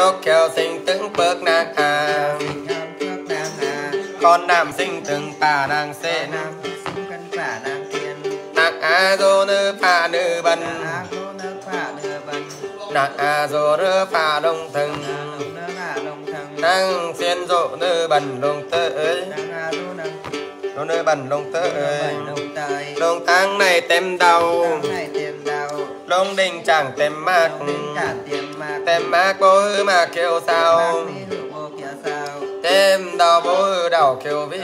lúc kêu sinh tướng bước nàng à con nam sinh từng bà nàng con nam nàng nàng a dô nữ bà nữ bần đưa bần nàng a dô nữ bà đông thần. Nàng xiên dô nữ bần đông tơ ơi. Nàng a đô dô nữ bần đông tơ ơi. Bần đông tháng này tem đầu đào đông đình chẳng tem mạc. Tem mạc bố hư mà kêu sao? Tem đầu bố hư đầu kêu vị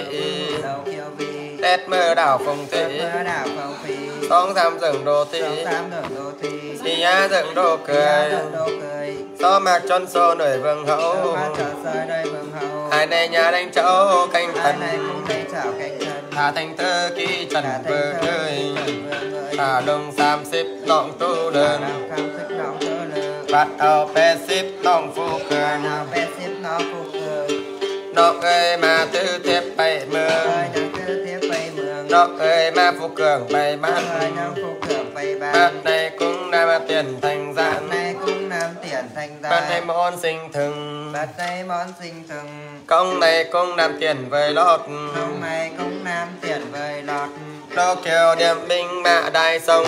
tết mơ đảo phong tham thị sông tám đường đô thị. Thì á cười đường đô cười. So mạc chân xô nổi vương hậu. Hai này nhà đánh cháu canh thần. Thả thành thơ ký trần vừa thành thả lông xàm xếp nọng tu đơn. Bắt ao pe xếp nọng phu bé xếp nó ơi mà tư thiếp bay mường. Nọng ơi mà phu cường bay cường mắt bàn này cũng nam tiền thành Bát dạng này nam tiền thành bắt này ra món sinh thường. Bát này món sinh thường. Công này cũng nam tiền với lót. Hôm nay cũng nam tiền vời lọt Đô kiều điểm binh mạ đại sông.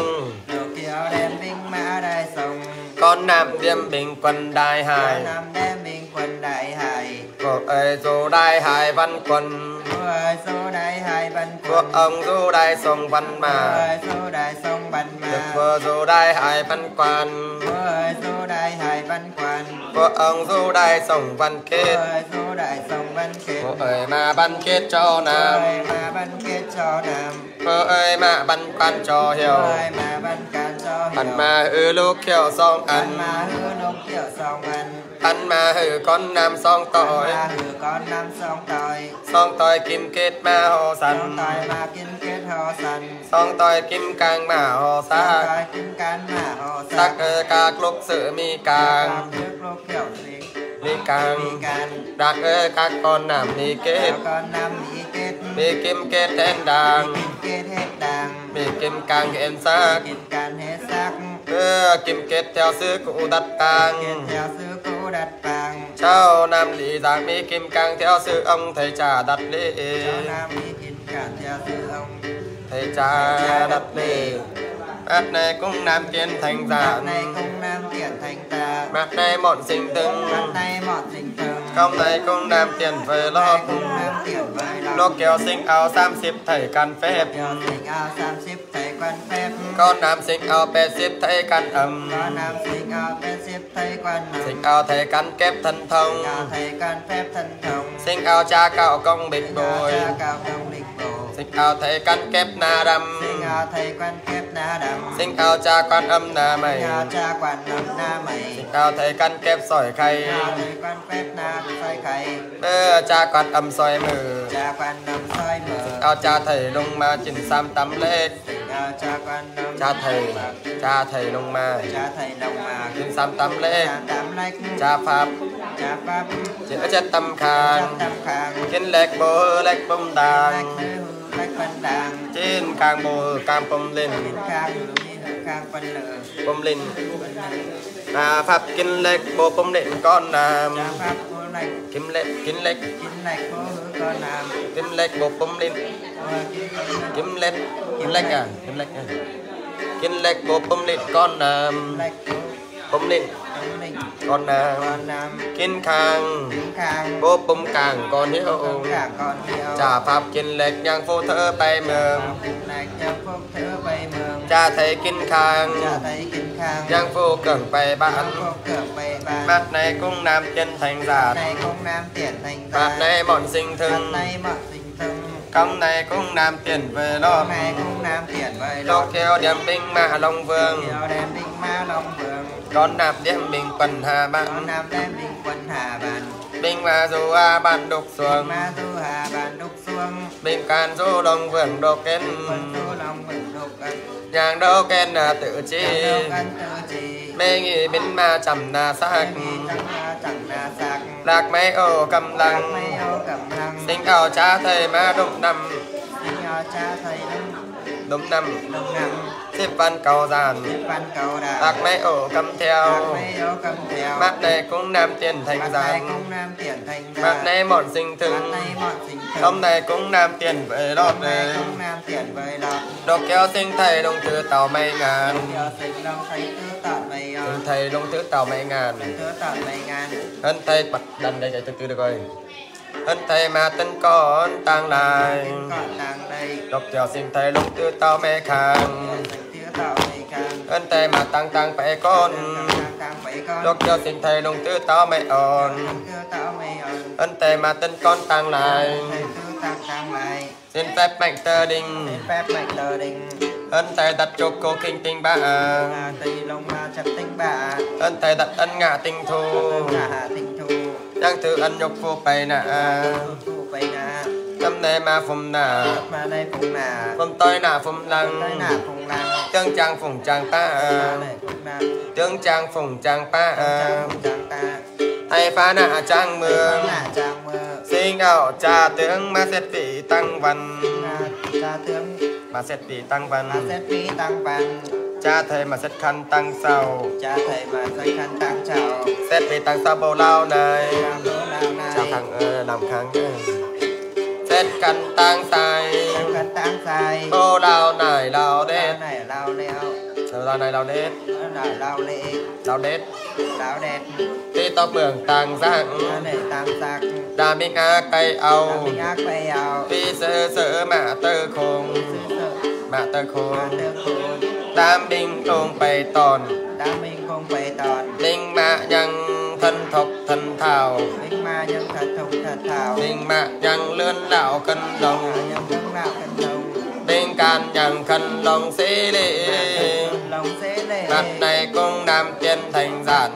Đồ kiều đem binh mã đại sông. Con nam điểm bình quân đại Hải hải Nam đem binh quân đại hải Của ơi dù đại hải văn quân Vua ơi số đại hải văn Của quân ông dù đại sông văn mà. Ơi số đại sông văn Được mà của dù đại hải văn quan. Vua ơi đại hải văn quan. Của ông dù đại sông văn Vua kết ơi số đại sông văn kết. Của ơi mà văn kết cho Vua nam. ơi mà văn kết cho nam. Của ơi mà văn quan cho Vua hiểu. ơi mà văn can cho hiểu. Hắn mà hư lúc kiểu song Hắn ăn mà hư lúc kiểu song ăn Hắn mà hư con nam song tội. Mà hư con nam song tội. Song tội kim kết mà hồ Song sanh tội mà kinh kết ho sanh. Song tội kim càng mà hồ Song sa tội kinh can mà ho sắc sắc các lúc sự mi càng lúc kiểu gì? Mi càng Mi đặc các con nam mi kết. con nam mỹ kết. Mi kim kết tên đàng. Kim kết hết đàng. Mi kim càng hiện sắc Kim can hết sắc kim kết theo sư cụ đặt càng theo sư cô đặt vàng. Cháu nam lý giảng mi kim càng theo sư ông thầy trà đặt lễ Cho nam mỹ kim can theo sư ông thầy trà đặt lễ bát này cũng nam kiến thành Bát giản này cũng nam tiền thành ta bát này mọn sinh từng Bát này mọt sinh thường công này cũng nam tiền về Bát lo cũng nam tiền vơi lòng Lô kiều sinh áo sam xịp thầy căn phép Kiều sinh ao sam xếp thầy quan phép Con nam sinh áo bè xịp thầy căn ẩm Có nam sinh ao tên xếp thầy quan nằm Sinh áo thầy căn kép thân thông. Cao thầy can phép thân thông. Sinh áo cha cạo công bịch bồi Sinh áo thầy căn kép na đâm Sinh ao thầy quan phép na đầm. Sinh áo cha quan âm na mày ao cha quan nằm na mày Sinh áo thầy căn kép sỏi khay. Ao thầy quan phép na xoay khay. Bơ cha quan âm soi mừ. Cha quan nằm xoay mở Áo cha thầy lung ma chỉnh sam tắm ao cha quan nằm Cha thầy Cha thầy lung ma Cha thầy lòng mà chỉnh sam tám lách Cha pháp. Cha pháp. Chữa chất tâm khang. Kinh lệch bố lệch bông đàng. Trên càng bồ cam bông lỡ bông linh à pháp kinh lệch bồ bông định con nam Lạch kim lệch kinh lệch Kinh lạch vô hữu con nam kim lệch Và kinh lạch kim lệch kim lệch à kim lệch à. Kinh lệch bồ bông linh con nam linh Kinh lạch con con nam khang. Kinh khang. Bồ bông càng con hiếu trả pháp kinh lệch nhang phu thơ bay mường cha thấy kinh khang. Nhang phu cường bay bàn Bát này cũng nam chân thành giả Bát này bọn sinh thương. Công này cũng nam tiền về lo. Cũng nam tiền Lô kêu điểm binh mã Long Vương. Đem binh long Con nạp điểm bình quần hà bạn nam đem binh hà Binh mà dù a bạn đục xuồng Ma tu hà bàn đúc xuông Binh can dù Long Vương đô kết. Quân tu long vương đúc ân Nhàng đô là tự chi. Mê nghị binh ma chầm na Nghi sạc Lạc mấy ô cầm lăng. Sinh ảo cha thầy ma đụng năm ao Đúng năm Thiếp văn cầu giàn Thiếp văn cầu Bạc máy ổ cầm theo. Bạc này cũng nam tiền thành giàn Bạc này cũng mọn sinh thương, Bạc này cũng nam tiền về lọt Ông này Độc kéo sinh thầy đồng thứ tàu mây ngàn. Sinh thầy đồng thứ tàu mây ngàn. Thứ Hân thầy bật đần đây chạy từ từ được rồi. Hân thầy mà tân con tang lại Độc kéo sinh thầy đồng tư tàu mây khang ơn thầy mà tăng tăng phải con. Lúc cho xin thầy lòng tư tao mày ồn, ơn thầy mà tên con tăng lại. Xin phép mạnh tơ đình ơn thầy đặt cho cô kinh tinh bà ơn thầy đặt ân ngã tinh thu. Đang tự ân nhục phu bày nạ chấm nê ma phùng nà. Ma đây phùng nà. Phùng tôi nà phùng lăng. Tôi nà phùng lăng. Tương trang phùng trang ta. Tương trang phùng trang ta. Ai phá nà trang mưa. Xin đạo cha tướng ma xét vị tăng văn. Cha tướng ma xét vị tăng văn. Ma xét vị tăng văn. Cha thầy mà xét khăn tăng sau cha thầy mà xét khăn tăng sau xét vị tăng sau bầu lao này. Chào thằng làm kháng xét căn tang tài căn tăng tài ô đào nải đào đét nải đào đét này đào đét nải đào đét đào đét đào đét tê to bường tang dạng nải tàng dạng đà minh á cây âu đà minh cây âu vi sơ sơ mạ tơ khùng mạ tơ khùng tam đinh không bày tòn. Tam đinh không bày tòn. Đinh mạ nhằng thân thọc thần thảo. Linh ma nhân thật thục thật thảo. Linh ma nhân lươn đạo cân đồng. Nhân lươn đạo cân đồng. Tinh can nhân khẩn lòng sĩ lệ. Mặt này cung nam tiên thành giản.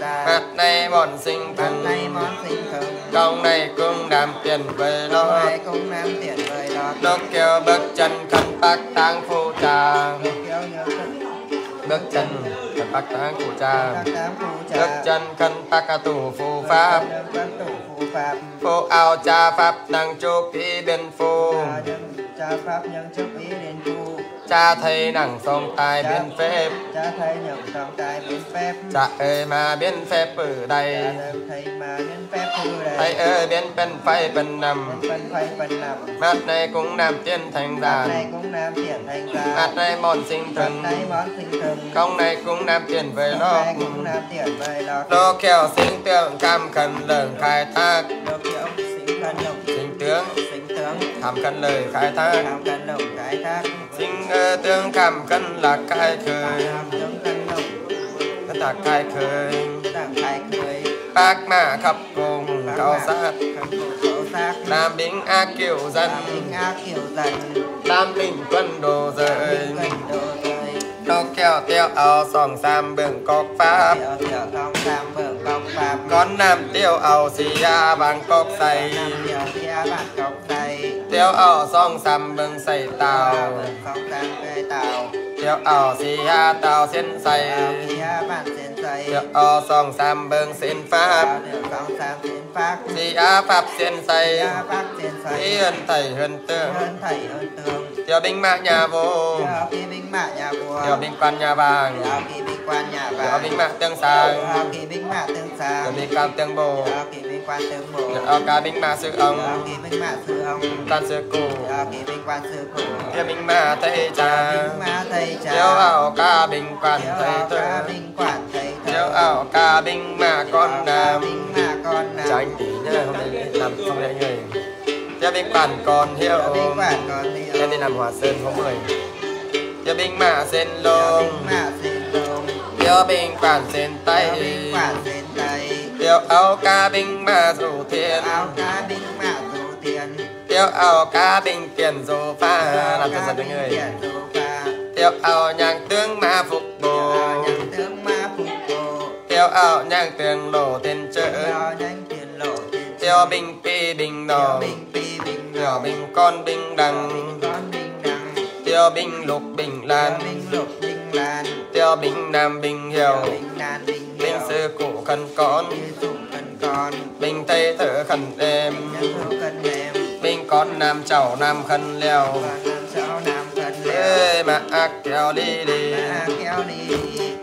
Mặt này bọn sinh thần. Công này cung nam tiền về lo lúc kêu bước chân khẩn bác tang phu tràng đức chân căn tắc tán cụ cha. Đức chân căn tắc ca tù phù pháp. phù ao cha pháp năng chúc ý bên phù. Cha pháp nhân chúc ý bên phù cha thầy nặng song tai biến phép. Cha thầy nhận song tai biến phép. Cha ơi mà biến phép ở đây. Cha thầy mà biến phép ở đây. Thầy ơi biến bên phải bên nằm. Bên phải bên nằm. Mặt này cũng nam tiên thành giàn. này cũng nam tiền thành giàn. Mặt này mòn sinh thần. này mòn sinh thần. Không này cũng nam tiền về lo cũng nam tiền về lo đô kéo sinh tượng cam khẩn lượng khai thác. Đô kéo sinh thần sinh tướng sinh tướng tham cần lời khai thác. Tham cần lời khai thác sinh tương cảm cân là cai khơi. Là cai khơi. Bác mà khắp cùng cao sát. Nam bính A kiểu Dân. Nam bình quân đồ rời. Đô kèo tiêu áo sòng sam bừng cọc pháp. Con nam tiêu áo xì a bằng cọc xây เตียวเอาซองซ้ำเบิ่งใส่เตาสองสามเอ้ยเตาเตียวเอาสี่หาเตาเส้นใส่เอาสี่ห้าบานเส้นใส่เตียวเอาซองซ้ำเบิ่งเส้นฟ้าเอาเตีองสาเส้นฟ้าสี่ห้าปักเส้นใส่สีหาฟักเส้นใส่เฮือนไถ่เฮือนเติมเอื้อนไถเอื้อนเติมเตียวบิงมะยาโบเตียวพี่บิงมะยาโบเตียวบิงปันยาบางเตียวพี่บิงปันยาบางเตียวบิงมะเตียงสางเตียวพี่บิงมะเตียงสางเตียวบิงการเตียงโบเ mình quan sư phụ ca binh ma sư ông. Kỳ binh ma sư ông. Quan sư cụ kỳ binh quan sư cụ kia binh ma thầy cha ma thầy cha yêu ao ca binh quan thầy tử binh quan thầy yêu ao ca binh ma con nam. Tránh tí nhá hôm nay làm không lẽ người kia binh quan còn hiệu. Em đi làm hòa sơn có mười. Kia binh ma sen lông. Kia binh quan sen tay tiêu áo ca binh mà dù thiên áo ca binh mà dù thiên tiêu áo ca binh tiền dù pha. Làm cho dân những người tiêu áo nhang tướng mà phục bồ. tiêu áo nhang tướng lộ tiền chữ, tiêu binh pi binh nổ, tiêu binh con binh đằng. Tiêu binh lục bình lan. tiêu binh nam binh hiểu sư cụ khẩn con. Mình tây tự khẩn đêm. Mình con nam chầu nam khẩn leo ơi mà ác kéo đi đi.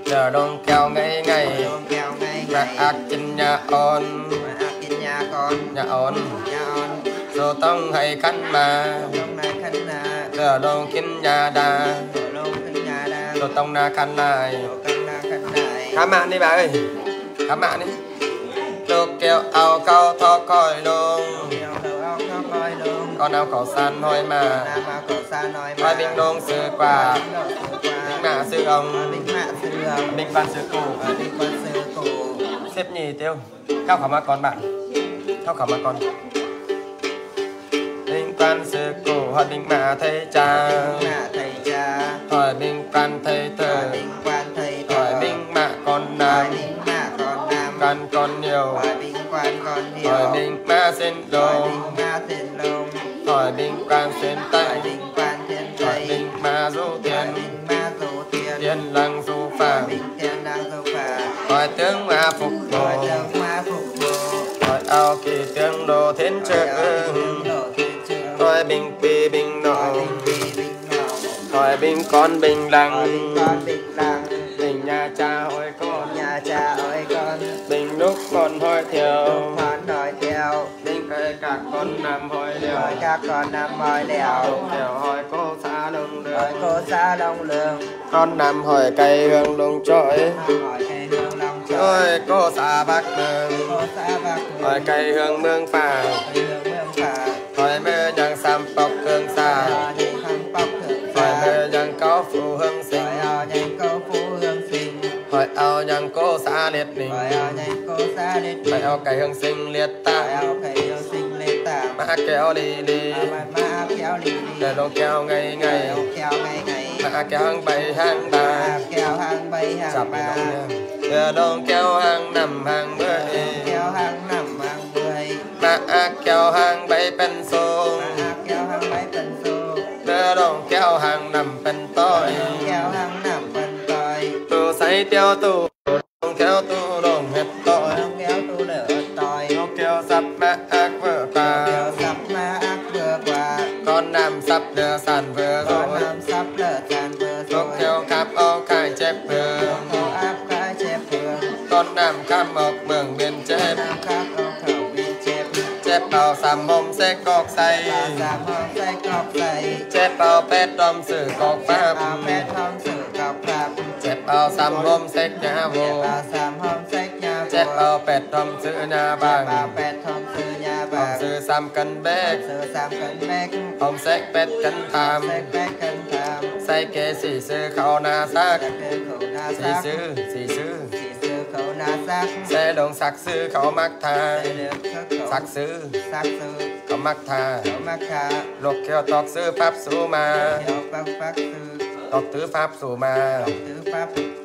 Chờ đông kéo ngày. Ngày. mà ác chín nhà on nhà on dù tông hay khăn mà. Chờ đông kín nhà đà dù tông na khăn này khám mạng đi bà ơi. Khám mạng đi. Lúc kéo ao cao thọ coi luôn con ao khẩu san mà. Nói mà. Thôi bình đông sư quả Bình mạ sư ông. Bình văn sư cụ. Xếp nhì tiêu. Theo khảo mà con bạn. Theo khảo mà con. Bình quan sư cụ hỏi bình mạ thầy cha. Hỏi bình quan thầy thờ con nhiều hỏi bình quan con nhiều hỏi bình ma hỏi bình thiên lông hỏi bình quan hỏi tay bình quan thiên hỏi tây bình ma du hỏi tiền bình ma tổ thiên tiền lăng du hỏi phà bình đang dâu phà hỏi tướng ma phục hỏi bộ tướng ma phục bộ hỏi ao kỳ tướng đồ thiên hỏi trợ hỏi bình pi bình nọ hỏi bình hỏi con bình hỏi lăng con nằm hỏi hỏi đều các con nằm mỏi đèo đều hỏi cô xa đông hỏi đường cô xa đông lương. Con nằm hỏi cây hương lùng trội hỏi cây hương lòng trời ôi cô xa bắc đường. Cô xa bạc hỏi cây hương mương phà. Cây hương mương phà. Hỏi mơ nhang sam bọc cương xa. Hỏi hỏi mơ nhang có phụ hương sinh hỏi ao hương hỏi nhang cô xa liệt ninh hỏi ao nhảy cô xa liệt hỏi ao cây hương sinh liệt hỏi ta ao cây má kéo đi đi. À ma kéo đi đi. Lông kéo ngày. Ngày kéo kéo ngày ngày. Má kéo hàng bảy hàng ba. Kéo hàng bay chập hàng ba. để lông kéo hàng năm hàng mười. Kéo hàng năm hàng mười. Má kéo hàng bảy bên số kéo hàng bay phần số lông kéo hàng năm bên tối kéo hàng năm phần tỏi tu say tiêu lông kéo tu sắp má ác vợ ta kéo sắp ma ác vừa qua. Con nam sắp đưa sàn vừa con rồi. năm sắp lỡ tàn vừa rồi. Theo khắp ô khai chép đường khẩu áp cái chép vừa. Con nam khắp một mường biên chép. Nam khác ông khẩu biên chép. Chép bao sàm hôm sẽ cọc say. Giảm hôm say cọc dày chép bao pet đom sự cọc pháp bà phép thông sự cọc pháp chép bao sàm hôm sẽ nhà vô. bà giảm hôm sách nhà chép vua bao pet đom sự nhà bà bằng phép thông sự nhà hôm bà sự sam cân bếc sự giảm cân mét hôm sẽ pet cân tham sách bét cân tham say kế sĩ sư khẩu na xác Đặt cơ khẩu na sĩ sắc sư sĩ sư Sĩ sư khẩu na sắc sẽ đồng sắc sư khẩu mắc tha Sẽ được khắc khẩu sắc sư sắc sư khẩu mắc tha khẩu mắc khá lục kêu tọc sư pháp su ma Hiệu pháp pháp sư tọc tứ pháp su ma Tứ pháp sự ma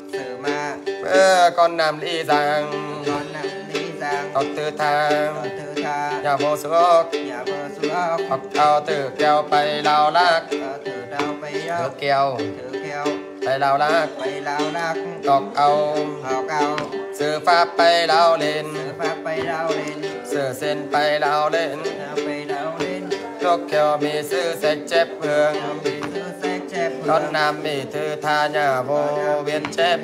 Con nam ly giang Con nặng lý giang tọc tứ tha Con tư tha nhà vô suốt. Nhà xuống ốc học ao tử keo bay lao lác. Ở thử đau bay thử ốc keo Thử keo bay lao lác. Bay lao lạc tọc ao Hào cao sư pháp bay lao lên. Sư pháp bay đau lên. Sư sen bay lao lên. Bay đau lên. Lúc keo mi sư sẽ chép hương con nam mi thư tha nhà vô biên chép.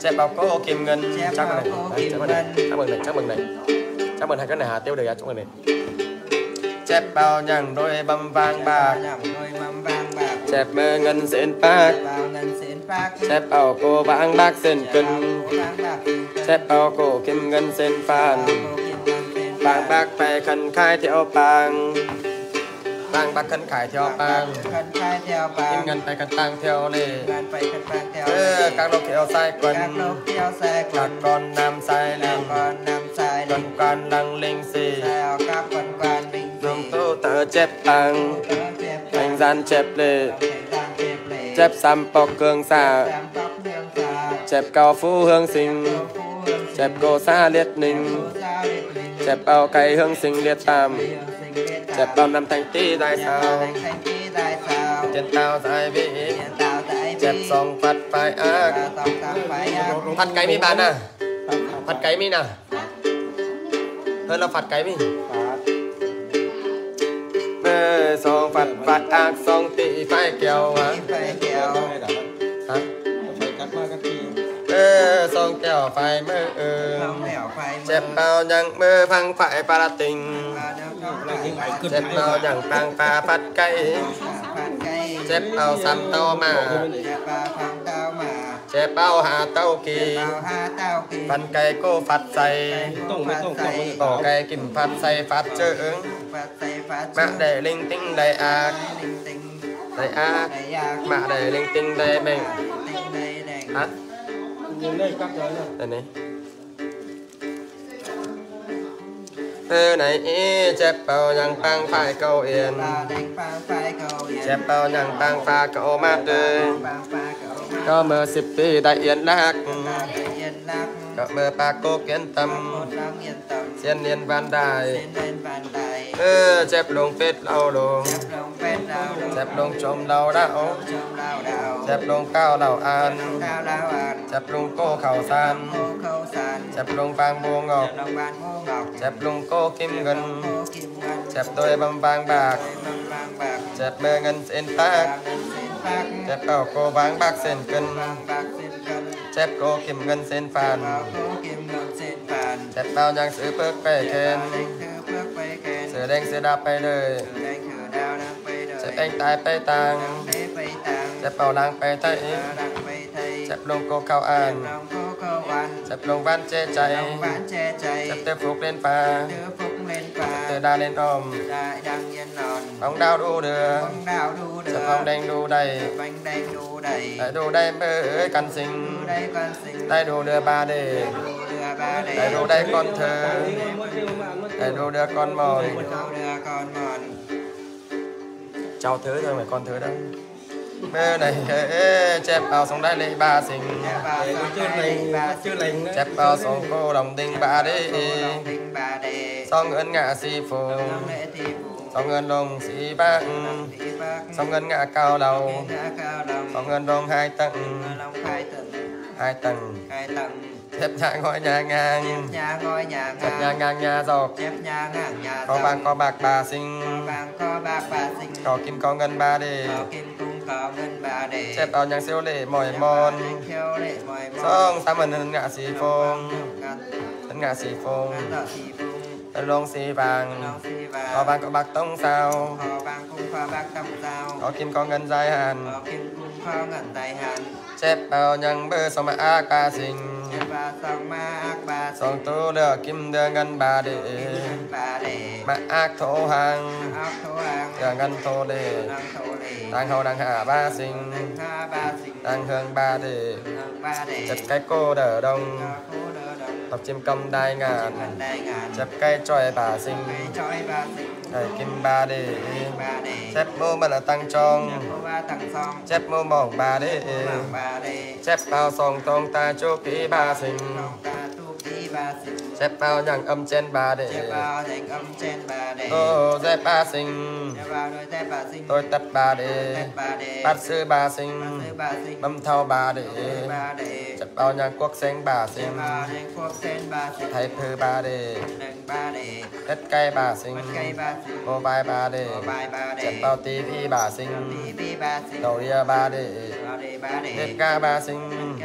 Chép bao cô kim ngân. Chắc mừng này chúc mừng này chúc mừng này chúc mừng này cái này hà tiêu được à chúc mừng này. Chép bao nhằng đôi băm vàng bạc vàng chép mơ ngân xến bạc chép bao cô vàng bạc xến cân. vàng chép bao cô kim ngân xến phàn. Vàng bạc phải khẩn khai theo bàng vàng bạc khẩn khai theo bàng Khẩn khai theo bàng ngân phải khẩn tàng theo lệ. Ngân phải khẩn bàng theo Ơ, các lộc theo sai Các quần lốc theo các quần. Con nam sai Các linh con nằm sai linh quan đăng linh xì Theo các con quan bình dùng tu tờ chép bàng thành gian chép lệ. Chép xăm bọc cường xà chép cao phú hương sinh. Chép cô xa liệt ninh. Chép bao cây hương sinh. Liệt tam chép bao năm thành tí đại sao trên tao dài vị chép song phật phải ác phật cái mi bạn à phật cái mi nè hơn là phật cái mi Mê song phật phải ác song tỷ ไฟเกี่ยวฮะ ไ song kẹo phải mơ chép bao nhằng mơ phăng phải pa ra tình. Chép bao nhằng phăng pha phát cây. Chép bao xăm tao mà. Chép bao hà tao kỳ. Phân cây cô phát say tổ cây kim phát say phát chữ mạng để linh tinh đầy ác. Đầy ác. mạng để linh tinh đầy mình. Hả đây này. Thế này ý chép bao nhằng bang phai cầu yên. Chép bao nhằng bang pha cầu mát tươi Có mơ xịp tí đại yên lạc Có mơ ba cô kiến tâm. เียนนเสียนนบานไดเออเจ็บลงเป็ดเราลงเจ็บลงชมเราดาวเราเจ็บลงก้าวเราอันเจ็บลงโก้เข่าซันเจ็บลงบางบวงอกเจ็บลงวงอกเจ็บลงโก้กิมเงินเจ็บตัวบางบางบากเจ็บเมื่อเงินเส้นปากเจ็บเก้าโกบางบากเส้นกันเจ็บโกกิมเงินเส้นฟาน เบาโคกินเงินเส้นปาน เจ็บเป่ายังซื้อเพิกไปเคน เด็กคือเพื่อไปแกน เสือแดงเสือดาบไปเลย คือได้คือดาวดังไปเลย เจ็บเองตายไปต่าง ได้ไปต่าง เจ็บเป่าลางไปไทย ดังไปไทย เจ็บลงโกเข้าอ่าน ลงโคเข้าวัน เจ็บลงบ้านเจ๊ใจ ลงบ้านแช่ใจ เจ็บเตอฟุกเล่นฟ้า เดือฟุกเล่นป่า เตอดาเล่นอม ได้ดังเย็นนอน ของดาวดูเดือ ฟองดาวดูเดื เจ็ อบ ของแดงดูได้ บังแดงดูได้ ได้ดูได้เมื่อกันสิง ดูได้ก่อนสิง ได้ดูเรือบาเด ดูเรือบาเด ได้ดูได้ก่อ đại đô đại con thơ. Đại đô đưa con mòn cháu thứ thôi mà con thứ đâu mơ này chép vào sông đây lấy ba xình. Chép vào sông cô đồng tình ba đi song ngân ngạ si phù. Song ngân đồng si bác. Song ngân ngạ cao đầu. song ngân đồng hai tầng. Hai tầng. Hai tầng chép nhà ngôi nhà ngang chép nhà ngôi nhà nga. Chép nhà ngang nhà giàu. Chép nhà ngang nhà giàu. có vàng có bạc bà sinh có vàng có bạc bà sinh có kim có ngân ba đề. Có kim cung có ngân ba đề. Chép vào nhang siêu lệ mỏi mòn. song sa mình ngân ngạ sĩ phong? Ngân ngạ sĩ phong? Long si vàng. Có vàng có bạc tông sao. Có vàng cũng có bạc tông sao. Có kim có ngân dài hàn có kim cũng có ngân dài hàn chép vào nhang bơ sao mà a ca sinh Song tu lơ kim đưa ngân ba đề mạ ác thổ hàng đưa ngân thổ đề tăng hậu đăng hạ ba sinh. Tăng hương ba đề chật cái cô đỡ đông thập chim công đai ngàn chép cây tròi bà sinh. thầy kim ba đề. Chép mô mà là tăng trong chép mô mỏng bà đề chép bao sòng tông ta chúc ký bà sinh. Chép bao nhàng âm trên bà đề. Chép bao nhằng âm trên bà Tô dép ba sinh Tôi tập ba đề Bát sư ba sinh Bấm thao ba đề Chấp bao nhà quốc sinh ba sinh Thầy phư ba đề Đất cây ba sinh Mô bài ba đề Chấp bao tí phi ba sinh Đầu đia ba đề Thép ca ba sinh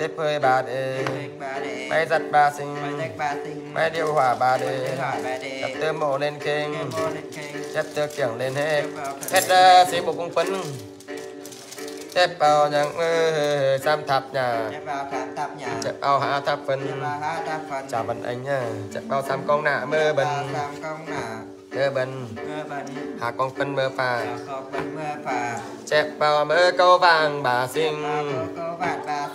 Thép hơi ba đề Máy giặt ba sinh Máy điều hòa ba đề Chấp tư mộ khổ lên kinh tư kiểng lên hết. Hết ờ, ra sĩ bộ cung phấn. Chép bao nhang ư sam thập nhà. Ờ, Chép bao hạ thập phần. Chả bận anh nha. Chép bao sam công nạ mơ bần mơ bần hạ con phân mơ phà. Chép bao mơ câu vàng bà xinh,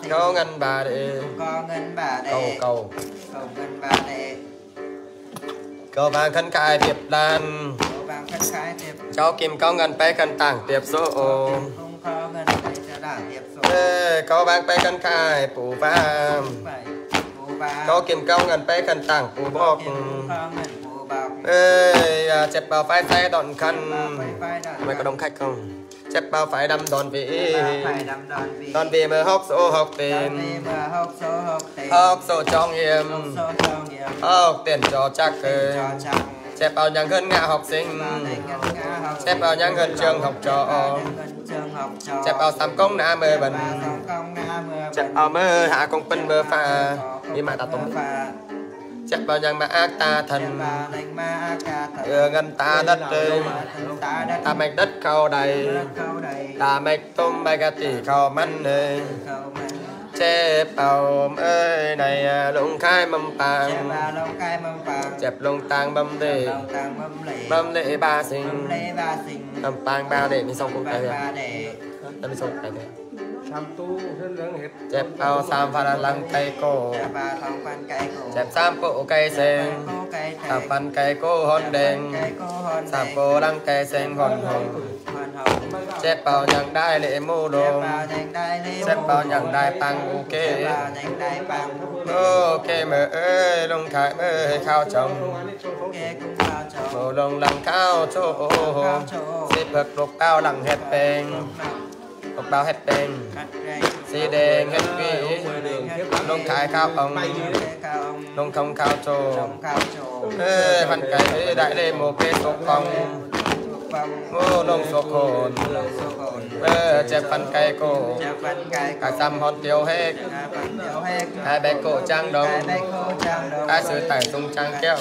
câu ngân bà đệ. Câu câu. Câu ngân bà đệ. ก็บางขันกายเตียบดันเตีจ้ากิมเก็เงินไปกันต่างเตียบโซโอเออก็บางไปกันกายปู่บ้ามก็กิมเก็เงินไปกันต่างปู่บอกเอ้ยเจ็บเบาไฟใส่ดอนคันไม่ก็ดมคัดคง chắc bao phải đâm đòn vị đòn vị mà hóc số học tiền. Hóc số trong hiểm hóc tiền cho chắc chép bao nhang hơn ngã học sinh. Chép bao nhang hơn trường học trò. Chép bao tam công na mơ bần chép bao mơ hạ công pin mơ pha đi mà đặt tông chắc bao nhân ma ác ta thành ngân ta đất ta mạch đất khâu đầy. Ta mạch tôm bay ca tỷ khâu mắn nơi chép bầu ơi này à, lũng khai mâm vàng chẹp lông tang bấm lệ bấm lệ ba sinh bấm tang ba để mình xong cuộc này rồi mình xong cuộc này เจ็บเป่าอย่างอำเจนบาเด เจ็บบาแดงอมเจนบาเด โอ้เจ็บบาสิง เจ็บบาโดยแต่บาสิง tôi tất ba แต่ đề บาเด bắt sư ba มา sinh ซื้อบาสิง bấm thao ba đề บาเด chập bao nhang quốc sinh ba เจ็บ sinh บาแดงพวกเส้นบาสิง thấy phư ba đề หนึ่งบาเด đất cây ba มัน sinh ไกลบาสิง mô bài ba đề บายบาเด chập bao tí phi ba ตี sinh บีบาสิง đầu ria ba đề บาเดบาเด bếp ca ba sinh แกบาสิง bếp hơi ba เด็ đề กบาเด máy giặt ba ไป sinh เด็กบาสิง máy điều hòa ba เด็ đề กหอยบาเด chập tơ mộ lên เก khênh มโมเล่นเคง cục bao hết tên si đê hết quy luôn khai cao ông luôn không cao trồ. Hoàn cảnh đại lê một cái số phong mô nông số hồn chép phần cây cổ. Cả xăm hòn tiêu hết. Hai bè cổ trang đồng. Hai sứ tải tung trang kéo.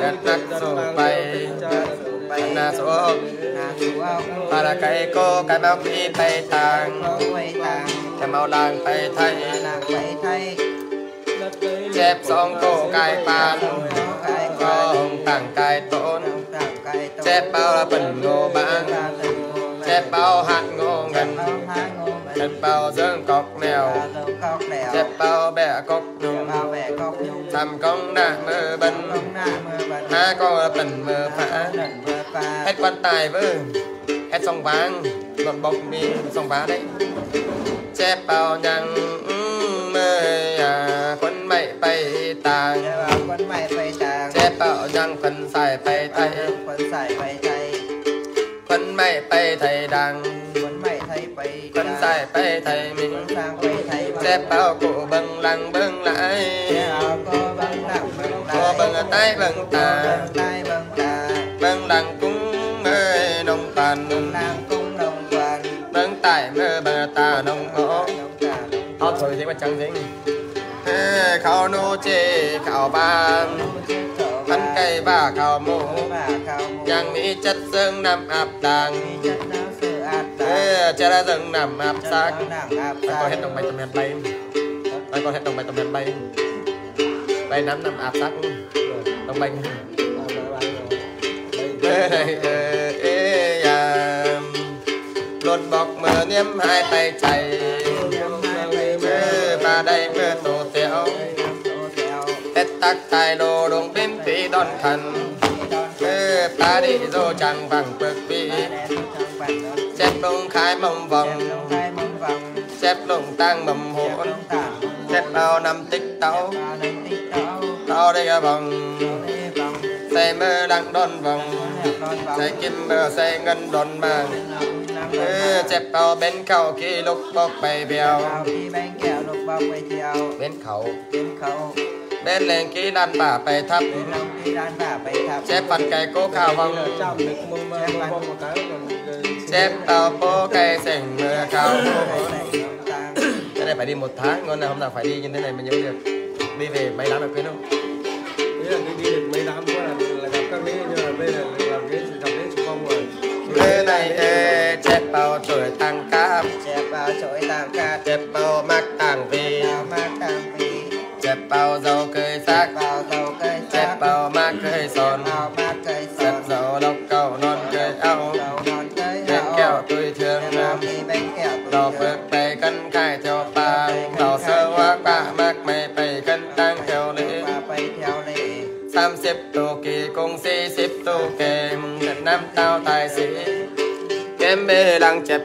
Đất đất sổ bay. นาสวนาสวปาราไกโกไกเมาคีไปตังไปตังจะเมาลางไปไทยลางไปไทยเจ็บสองโกไกปานกองต่างกายตนเจ็บเปล่าละเป็นโงบังเจ็บเปล่าหักงงกัน chép bao dương cọc nèo. Chép bao bẻ cọc nhung. Xăm công nạ mơ bần hai con bẩn. Mơ phá. Hết quan tài vư hết song vàng. Luận bọc mi song vá đấy. Chép bao nhằng mơ à. Quân mày bay tàng. Chép bao nhằng quân xài bay tay. Quân mậy bay thầy đàng quân mày thay bay thầy mình. Sang bay thay chép bao cổ bâng lăng bâng lại. Cô băng nặng băng cô bâng ở tay tà. tay băng tà. Bâng lăng cũng ơi nông tàn nàng cung đồng quan bâng tải mơ bâng tà nông ngõ họ thôi thế mà chẳng dính khao nô chê khao bàn thân cây và khao mũ nhang mỹ chất dương nằm áp chất não ạt Ê, chê ra rừng nằm áp xác Bạn có hết đồng bay tầm hèn bay. Bạn có hết đồng bay tầm hèn bay. Bay nắm nằm áp xác Đồng bay Luôn bọc mờ niêm hai tay chạy Ê, Ba đây mơ tổ tiểu Tết tắc tài đồ đồng bên phí đón khăn Ê, Ta đi dô chẳng bằng bực bị đông khai mầm vòng Xếp lùng tăng mầm hồn. Xếp bao năm tích tấu Tao đây à vòng Xe mơ đang đón vòng Xe kim mơ, xe ngân đòn màng. Chép Xếp bao bên khẩu khi lúc bọc bay bèo. Bên khẩu Bên lên khi đàn bà bay thấp Xếp phần cây cố khảo vòng Xếp bao bố cây sành mơ khảo Cái này phải đi một tháng Ngon nào hôm nào phải đi như thế này mới nhớ được. Đi về mấy đám được quên không? Thế là đi được mấy đám quá là, là gặp các lễ nhưng mà bây giờ làm cái gặp lễ xung phong rồi. Ê này ê Xếp bao tuổi tăng cáp Chẹp vào chổi tàng cát Xếp bao mắc tàng vì Xếp bao dầu cười xác mê đang chẹp